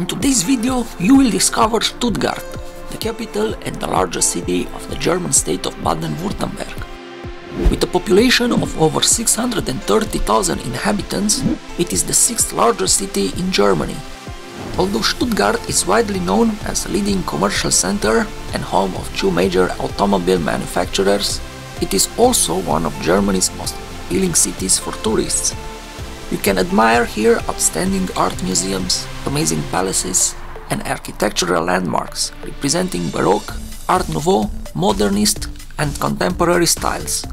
In today's video, you will discover Stuttgart, the capital and the largest city of the German state of Baden-Württemberg. With a population of over 630,000 inhabitants, it is the sixth largest city in Germany. Although Stuttgart is widely known as a leading commercial center and home of two major automobile manufacturers, it is also one of Germany's most appealing cities for tourists. You can admire here outstanding art museums, amazing palaces, and architectural landmarks representing Baroque, Art Nouveau, Modernist, and contemporary styles.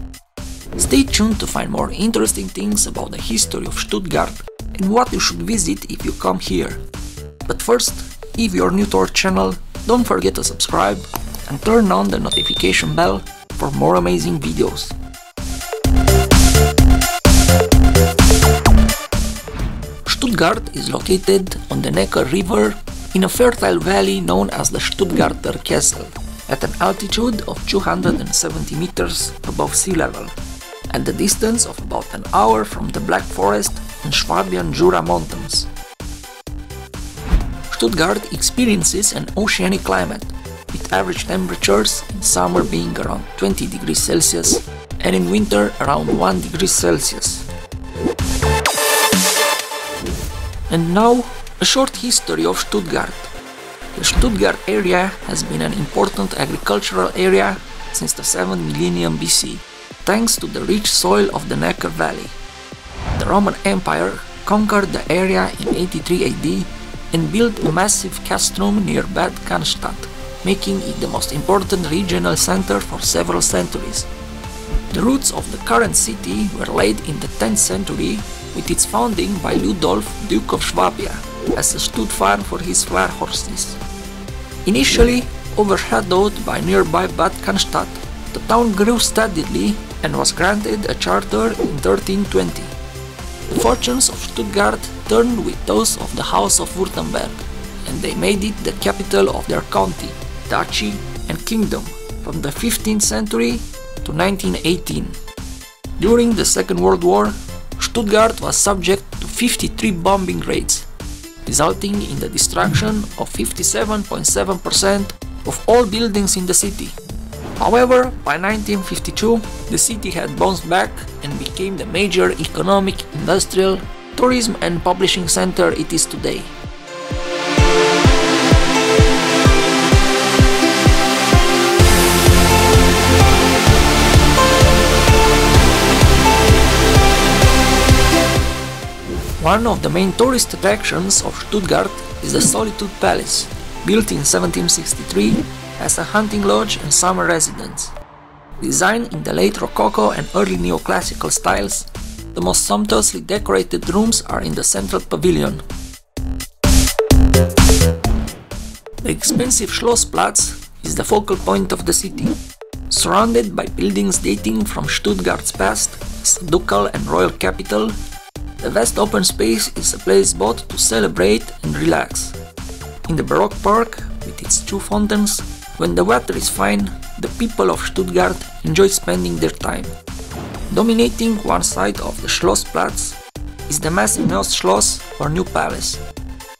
Stay tuned to find more interesting things about the history of Stuttgart and what you should visit if you come here. But first, if you're new to our channel, don't forget to subscribe and turn on the notification bell for more amazing videos. Stuttgart is located on the Neckar River in a fertile valley known as the Stuttgarter Kessel, at an altitude of 270 meters above sea level, at the distance of about an hour from the Black Forest and Swabian Jura mountains. Stuttgart experiences an oceanic climate, with average temperatures in summer being around 20 degrees Celsius and in winter around 1 degree Celsius. And now, a short history of Stuttgart. The Stuttgart area has been an important agricultural area since the 7th millennium BC, thanks to the rich soil of the Neckar Valley. The Roman Empire conquered the area in 83 AD and built a massive castrum near Bad Cannstatt, making it the most important regional center for several centuries. The roots of the current city were laid in the 10th century with its founding by Ludolf, Duke of Swabia, as a stud farm for his flower horses. Initially overshadowed by nearby Bad Cannstatt, the town grew steadily and was granted a charter in 1320. The fortunes of Stuttgart turned with those of the House of Württemberg, and they made it the capital of their county, duchy, and kingdom from the 15th century to 1918. During the Second World War, Stuttgart was subject to 53 bombing raids, resulting in the destruction of 57.7% of all buildings in the city. However, by 1952, the city had bounced back and became the major economic, industrial, tourism and publishing center it is today. One of the main tourist attractions of Stuttgart is the Solitude Palace, built in 1763 as a hunting lodge and summer residence. Designed in the late Rococo and early Neoclassical styles, the most sumptuously decorated rooms are in the central pavilion. The expensive Schlossplatz is the focal point of the city, surrounded by buildings dating from Stuttgart's past as ducal and royal capital the vast open space is a place both to celebrate and relax. In the Baroque Park, with its two fountains, when the weather is fine, the people of Stuttgart enjoy spending their time. Dominating one side of the Schlossplatz is the massive Schloss or New Palace.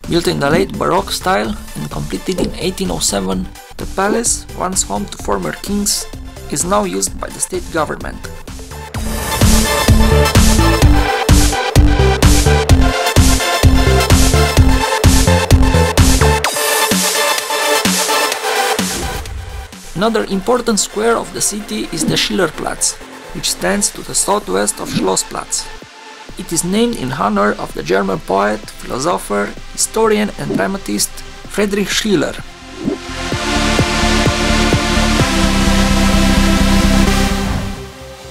Built in the late Baroque style and completed in 1807, the palace, once home to former kings, is now used by the state government. Another important square of the city is the Schillerplatz, which stands to the southwest of Schlossplatz. It is named in honor of the German poet, philosopher, historian and dramatist Friedrich Schiller.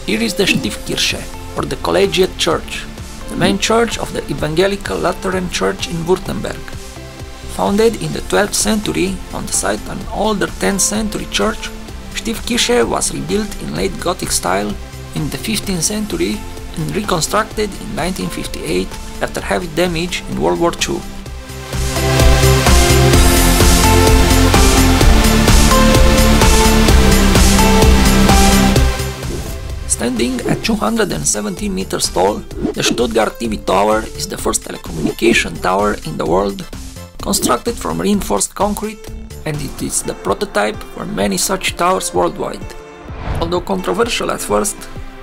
Here is the Stiftskirche, or the Collegiate Church, the main church of the Evangelical Lutheran Church in Württemberg. Founded in the 12th century on the site of an older 10th century church, Stiftskirche was rebuilt in late Gothic style in the 15th century and reconstructed in 1958 after heavy damage in World War II. Standing at 217 meters tall, the Stuttgart TV Tower is the first telecommunication tower in the world constructed from reinforced concrete, and it is the prototype for many such towers worldwide. Although controversial at first,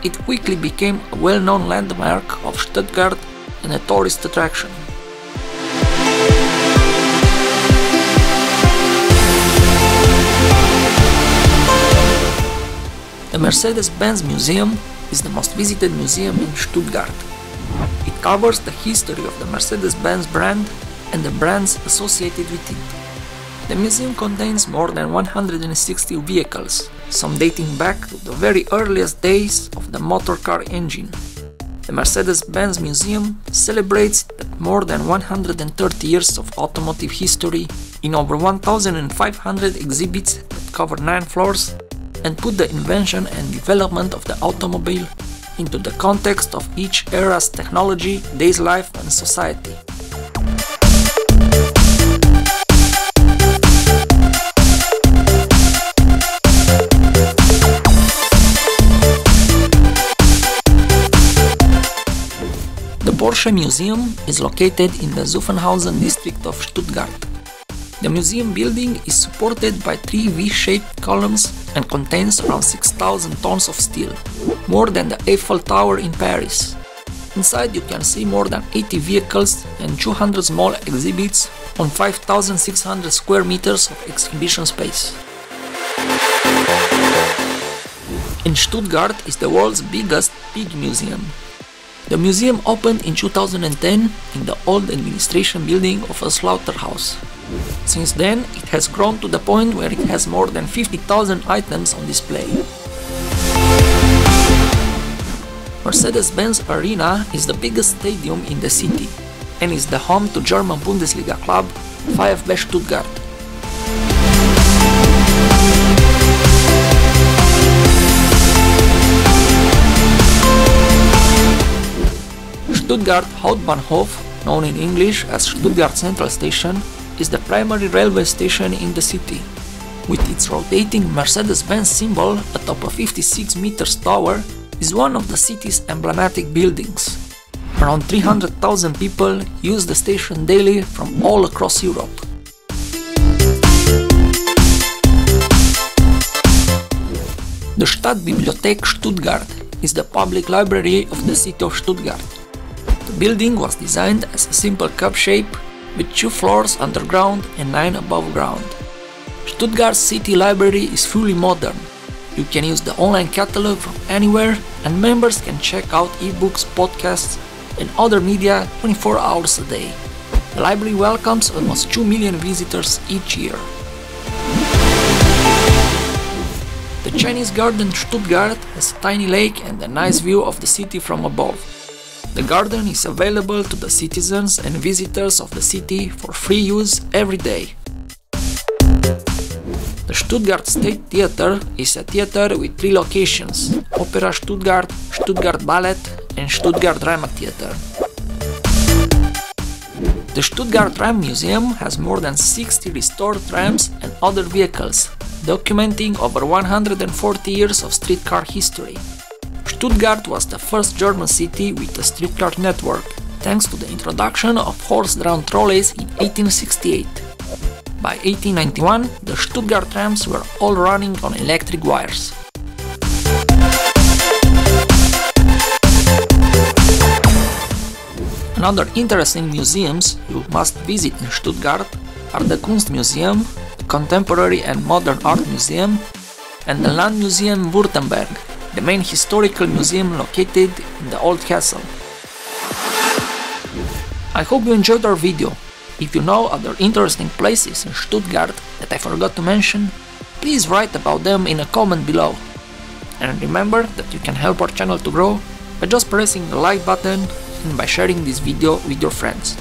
it quickly became a well-known landmark of Stuttgart and a tourist attraction. The Mercedes-Benz Museum is the most visited museum in Stuttgart. It covers the history of the Mercedes-Benz brand and the brands associated with it. The museum contains more than 160 vehicles, some dating back to the very earliest days of the motor car engine. The Mercedes-Benz Museum celebrates more than 130 years of automotive history in over 1,500 exhibits that cover 9 floors and put the invention and development of the automobile into the context of each era's technology, day's life and society. Porsche Museum is located in the Zuffenhausen district of Stuttgart. The museum building is supported by three V-shaped columns and contains around 6,000 tons of steel, more than the Eiffel Tower in Paris. Inside you can see more than 80 vehicles and 200 small exhibits on 5,600 square meters of exhibition space. In Stuttgart is the world's biggest pig museum. The museum opened in 2010 in the old administration building of a slaughterhouse. Since then, it has grown to the point where it has more than 50,000 items on display. Mercedes-Benz Arena is the biggest stadium in the city and is the home to German Bundesliga club VfB Stuttgart. Stuttgart Hauptbahnhof, known in English as Stuttgart Central Station, is the primary railway station in the city. With its rotating Mercedes-Benz symbol atop a 56 meters tower, is one of the city's emblematic buildings. Around 300,000 people use the station daily from all across Europe. The Stadtbibliothek Stuttgart is the public library of the city of Stuttgart. The building was designed as a simple cup shape with two floors underground and nine above ground. Stuttgart City Library is fully modern. You can use the online catalog from anywhere and members can check out ebooks, podcasts and other media 24 hours a day. The library welcomes almost 2 million visitors each year. The Chinese Garden Stuttgart has a tiny lake and a nice view of the city from above. The garden is available to the citizens and visitors of the city for free use every day. The Stuttgart State Theater is a theater with three locations Opera Stuttgart, Stuttgart Ballet, and Stuttgart Drama Theater. The Stuttgart Tram Museum has more than 60 restored trams and other vehicles, documenting over 140 years of streetcar history. Stuttgart was the first German city with a streetcar network, thanks to the introduction of horse-drawn trolleys in 1868. By 1891, the Stuttgart trams were all running on electric wires. Another interesting museums you must visit in Stuttgart are the Kunstmuseum, the Contemporary and Modern Art Museum, and the Landesmuseum Württemberg, the main historical museum located in the old castle. I hope you enjoyed our video. If you know other interesting places in Stuttgart that I forgot to mention, please write about them in a comment below. And remember that you can help our channel to grow by just pressing the like button and by sharing this video with your friends.